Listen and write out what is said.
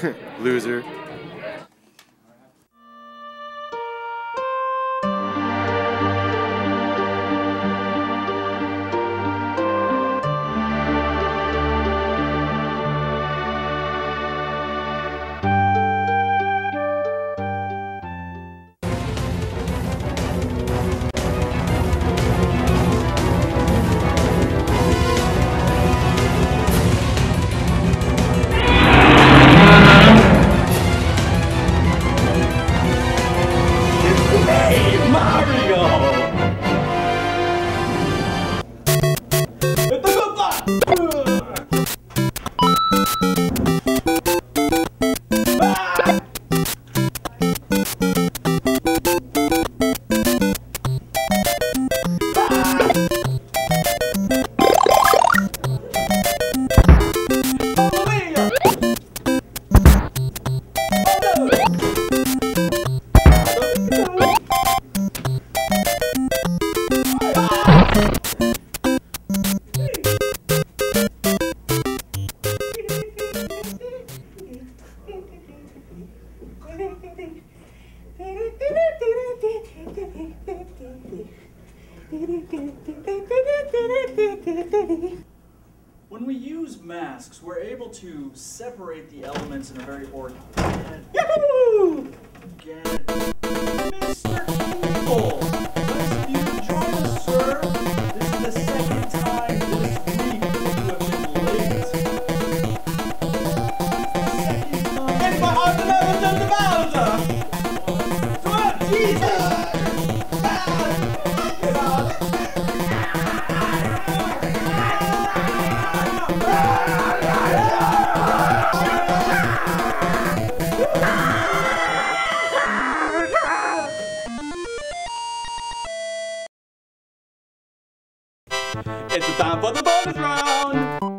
Loser. When we use masks, we're able to separate the elements in a very organic. Yahoo! It's the time for the bonus round!